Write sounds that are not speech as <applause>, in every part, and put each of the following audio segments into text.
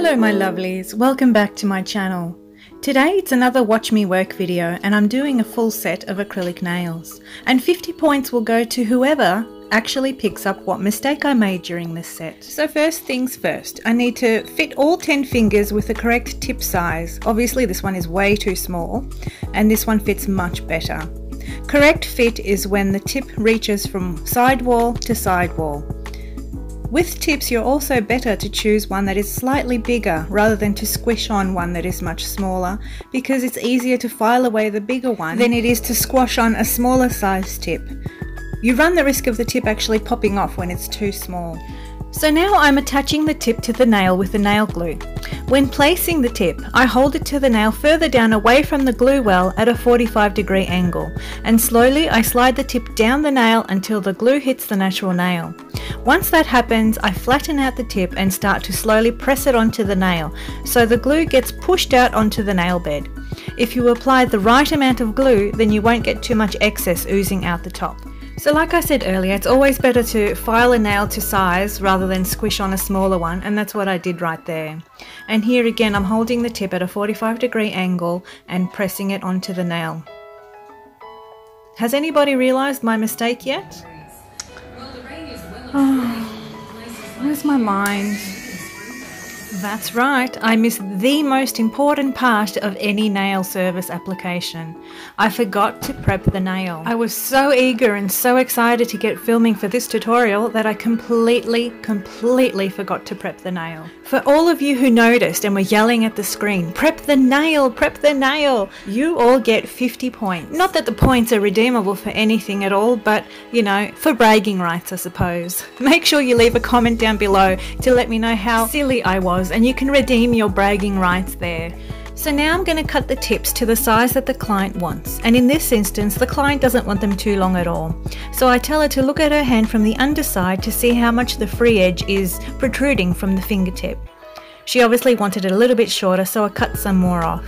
Hello my lovelies, welcome back to my channel. Today it's another watch me work video and I'm doing a full set of acrylic nails. And 50 points will go to whoever actually picks up what mistake I made during this set. So first things first, I need to fit all 10 fingers with the correct tip size. Obviously this one is way too small and this one fits much better. Correct fit is when the tip reaches from sidewall to sidewall. With tips, you're also better to choose one that is slightly bigger rather than to squish on one that is much smaller because it's easier to file away the bigger one than it is to squash on a smaller size tip. You run the risk of the tip actually popping off when it's too small. So now I'm attaching the tip to the nail with the nail glue. When placing the tip, I hold it to the nail further down away from the glue well at a 45 degree angle and slowly I slide the tip down the nail until the glue hits the natural nail. Once that happens, I flatten out the tip and start to slowly press it onto the nail so the glue gets pushed out onto the nail bed. If you apply the right amount of glue, then you won't get too much excess oozing out the top. So like I said earlier, it's always better to file a nail to size rather than squish on a smaller one and that's what I did right there. And here again I'm holding the tip at a 45 degree angle and pressing it onto the nail. Has anybody realised my mistake yet? Oh, where's my mind? That's right, I missed the most important part of any nail service application. I forgot to prep the nail. I was so eager and so excited to get filming for this tutorial that I completely, completely forgot to prep the nail. For all of you who noticed and were yelling at the screen, prep the nail, prep the nail, you all get 50 points. Not that the points are redeemable for anything at all, but you know, for bragging rights I suppose. Make sure you leave a comment down below to let me know how silly I was and you can redeem your bragging rights there. So now I'm going to cut the tips to the size that the client wants and in this instance the client doesn't want them too long at all. So I tell her to look at her hand from the underside to see how much the free edge is protruding from the fingertip. She obviously wanted it a little bit shorter so I cut some more off.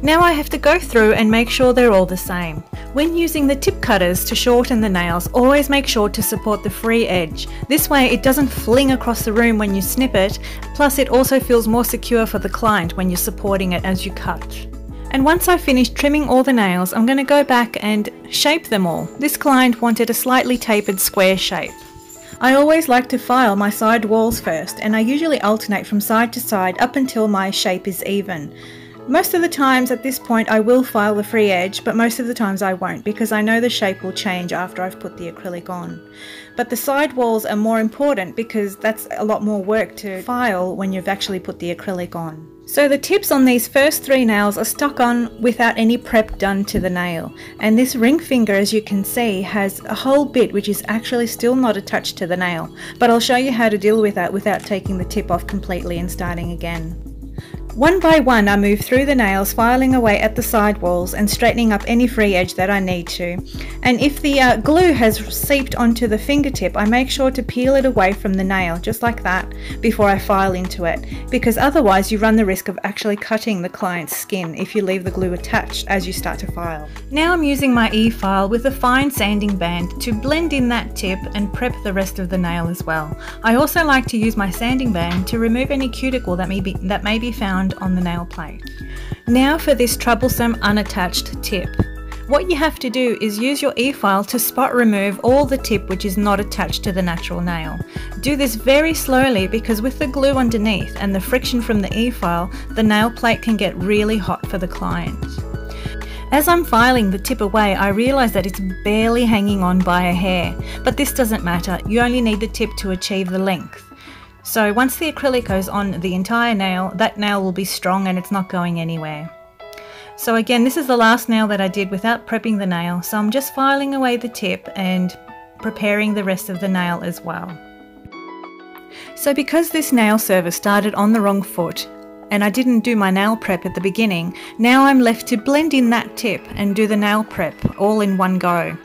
Now I have to go through and make sure they're all the same. When using the tip cutters to shorten the nails, always make sure to support the free edge. This way it doesn't fling across the room when you snip it, plus it also feels more secure for the client when you're supporting it as you cut. And once I've finished trimming all the nails, I'm going to go back and shape them all. This client wanted a slightly tapered square shape. I always like to file my side walls first and I usually alternate from side to side up until my shape is even. Most of the times at this point I will file the free edge but most of the times I won't because I know the shape will change after I've put the acrylic on. But the side walls are more important because that's a lot more work to file when you've actually put the acrylic on. So the tips on these first three nails are stuck on without any prep done to the nail. And this ring finger, as you can see, has a whole bit which is actually still not attached to the nail. But I'll show you how to deal with that without taking the tip off completely and starting again. One by one I move through the nails, filing away at the side walls and straightening up any free edge that I need to. And if the uh, glue has seeped onto the fingertip, I make sure to peel it away from the nail, just like that, before I file into it, because otherwise you run the risk of actually cutting the client's skin if you leave the glue attached as you start to file. Now I'm using my e-file with a fine sanding band to blend in that tip and prep the rest of the nail as well. I also like to use my sanding band to remove any cuticle that may be, that may be found on the nail plate. Now for this troublesome unattached tip. What you have to do is use your e-file to spot remove all the tip which is not attached to the natural nail. Do this very slowly because with the glue underneath and the friction from the e-file, the nail plate can get really hot for the client. As I'm filing the tip away, I realise that it's barely hanging on by a hair, but this doesn't matter, you only need the tip to achieve the length. So once the acrylic goes on the entire nail, that nail will be strong and it's not going anywhere. So again, this is the last nail that I did without prepping the nail, so I'm just filing away the tip and preparing the rest of the nail as well. So because this nail service started on the wrong foot, and I didn't do my nail prep at the beginning, now I'm left to blend in that tip and do the nail prep all in one go.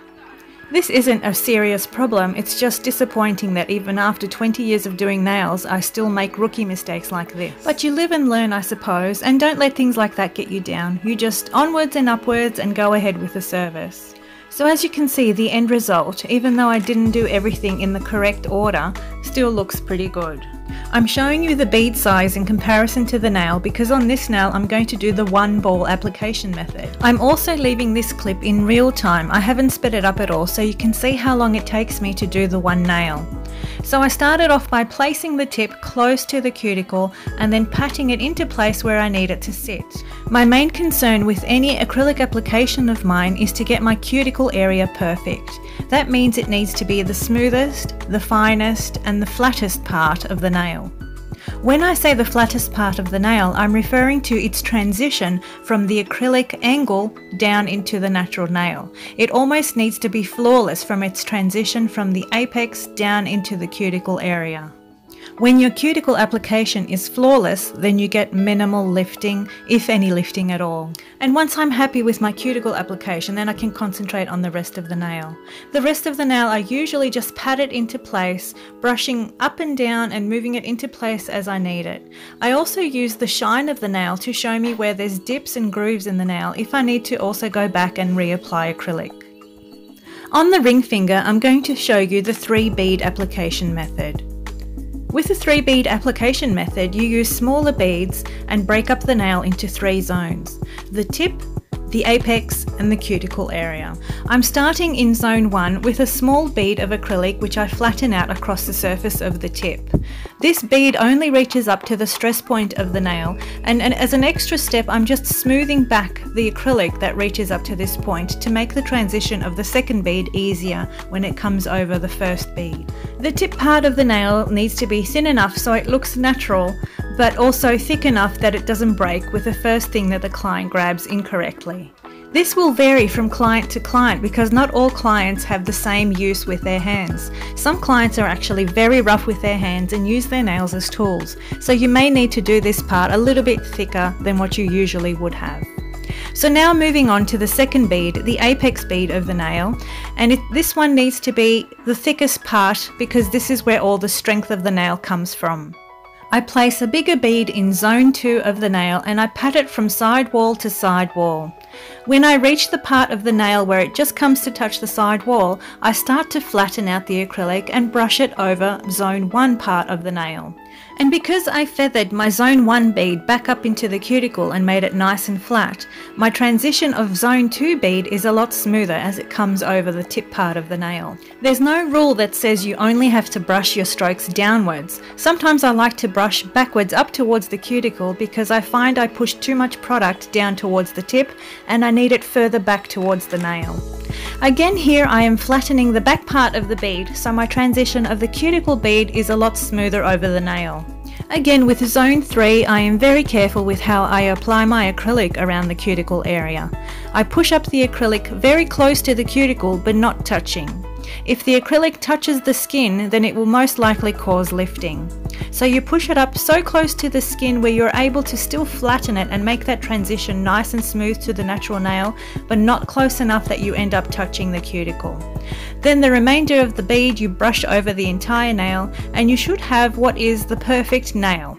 This isn't a serious problem, it's just disappointing that even after 20 years of doing nails, I still make rookie mistakes like this. But you live and learn, I suppose, and don't let things like that get you down. You just onwards and upwards and go ahead with the service. So as you can see, the end result, even though I didn't do everything in the correct order, still looks pretty good. I'm showing you the bead size in comparison to the nail because on this nail I'm going to do the one ball application method. I'm also leaving this clip in real time, I haven't sped it up at all so you can see how long it takes me to do the one nail. So I started off by placing the tip close to the cuticle and then patting it into place where I need it to sit. My main concern with any acrylic application of mine is to get my cuticle area perfect. That means it needs to be the smoothest, the finest and the flattest part of the nail. When I say the flattest part of the nail, I'm referring to its transition from the acrylic angle down into the natural nail. It almost needs to be flawless from its transition from the apex down into the cuticle area. When your cuticle application is flawless, then you get minimal lifting, if any lifting at all. And once I'm happy with my cuticle application, then I can concentrate on the rest of the nail. The rest of the nail I usually just pat it into place, brushing up and down and moving it into place as I need it. I also use the shine of the nail to show me where there's dips and grooves in the nail if I need to also go back and reapply acrylic. On the ring finger, I'm going to show you the three bead application method. With the three bead application method, you use smaller beads and break up the nail into three zones. The tip, the apex and the cuticle area. I'm starting in zone 1 with a small bead of acrylic which I flatten out across the surface of the tip. This bead only reaches up to the stress point of the nail and, and, as an extra step I'm just smoothing back the acrylic that reaches up to this point to make the transition of the second bead easier when it comes over the first bead. The tip part of the nail needs to be thin enough so it looks natural but also thick enough that it doesn't break with the first thing that the client grabs incorrectly. This will vary from client to client because not all clients have the same use with their hands. Some clients are actually very rough with their hands and use their nails as tools, so you may need to do this part a little bit thicker than what you usually would have. So now moving on to the second bead, the apex bead of the nail, and it, this one needs to be the thickest part because this is where all the strength of the nail comes from. I place a bigger bead in zone 2 of the nail and I pat it from side wall to side wall. When I reach the part of the nail where it just comes to touch the side wall, I start to flatten out the acrylic and brush it over zone 1 part of the nail. And because I feathered my zone 1 bead back up into the cuticle and made it nice and flat, my transition of zone 2 bead is a lot smoother as it comes over the tip part of the nail. There's no rule that says you only have to brush your strokes downwards. Sometimes I like to brush backwards up towards the cuticle because I find I push too much product down towards the tip and I need it further back towards the nail. Again here I am flattening the back part of the bead so my transition of the cuticle bead is a lot smoother over the nail. Again with zone 3 I am very careful with how I apply my acrylic around the cuticle area. I push up the acrylic very close to the cuticle but not touching. If the acrylic touches the skin then it will most likely cause lifting. So you push it up so close to the skin where you're able to still flatten it and make that transition nice and smooth to the natural nail, but not close enough that you end up touching the cuticle. Then the remainder of the bead you brush over the entire nail and you should have what is the perfect nail.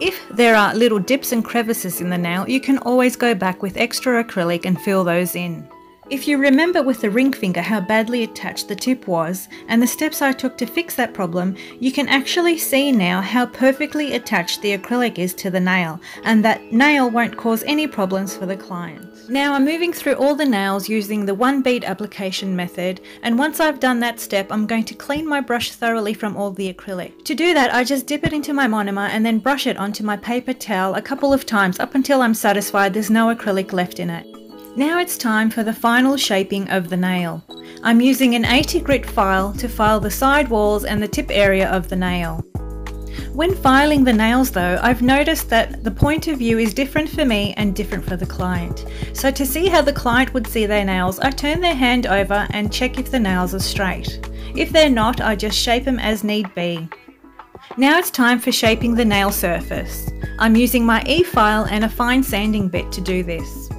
If there are little dips and crevices in the nail, you can always go back with extra acrylic and fill those in. If you remember with the ring finger how badly attached the tip was and the steps I took to fix that problem, you can actually see now how perfectly attached the acrylic is to the nail and that nail won't cause any problems for the client. Now I'm moving through all the nails using the one bead application method and once I've done that step I'm going to clean my brush thoroughly from all the acrylic. To do that I just dip it into my monomer and then brush it onto my paper towel a couple of times up until I'm satisfied there's no acrylic left in it. Now it's time for the final shaping of the nail. I'm using an 80 grit file to file the side walls and the tip area of the nail. When filing the nails though, I've noticed that the point of view is different for me and different for the client. So to see how the client would see their nails, I turn their hand over and check if the nails are straight. If they're not, I just shape them as need be. Now it's time for shaping the nail surface. I'm using my E-file and a fine sanding bit to do this.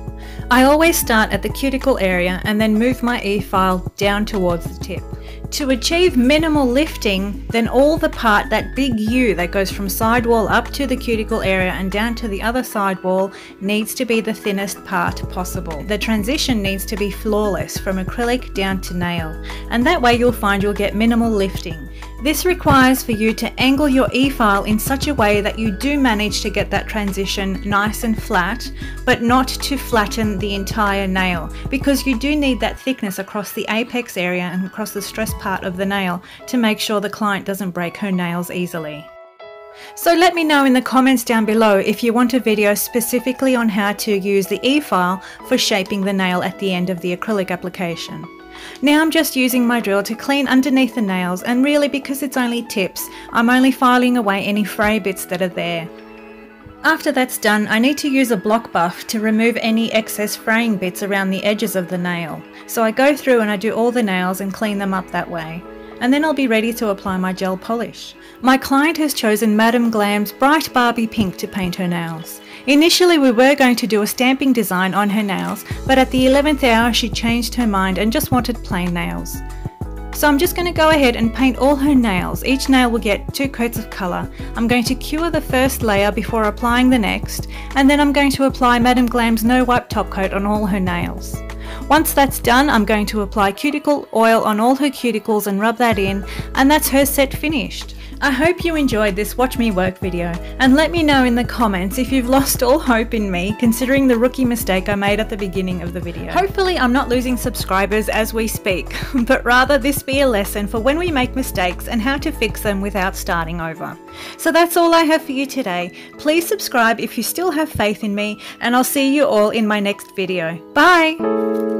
I always start at the cuticle area and then move my E-file down towards the tip. To achieve minimal lifting, then all the part, that big U that goes from side wall up to the cuticle area and down to the other side wall, needs to be the thinnest part possible. The transition needs to be flawless from acrylic down to nail, and that way you'll find you'll get minimal lifting. This requires for you to angle your e-file in such a way that you do manage to get that transition nice and flat, but not to flatten the entire nail, because you do need that thickness across the apex area and across the stress part of the nail to make sure the client doesn't break her nails easily. So let me know in the comments down below if you want a video specifically on how to use the e-file for shaping the nail at the end of the acrylic application. Now I'm just using my drill to clean underneath the nails and really because it's only tips, I'm only filing away any fray bits that are there. After that's done, I need to use a block buff to remove any excess fraying bits around the edges of the nail. So I go through and I do all the nails and clean them up that way. And then I'll be ready to apply my gel polish. My client has chosen Madam Glam's Bright Barbie Pink to paint her nails. Initially we were going to do a stamping design on her nails, but at the 11th hour she changed her mind and just wanted plain nails. So I'm just going to go ahead and paint all her nails. Each nail will get two coats of colour. I'm going to cure the first layer before applying the next, and then I'm going to apply Madam Glam's No Wipe top coat on all her nails. Once that's done, I'm going to apply cuticle oil on all her cuticles and rub that in, and that's her set finished. I hope you enjoyed this watch me work video and let me know in the comments if you've lost all hope in me considering the rookie mistake I made at the beginning of the video. Hopefully I'm not losing subscribers as we speak, <laughs> but rather this be a lesson for when we make mistakes and how to fix them without starting over. So that's all I have for you today. Please subscribe if you still have faith in me and I'll see you all in my next video. Bye!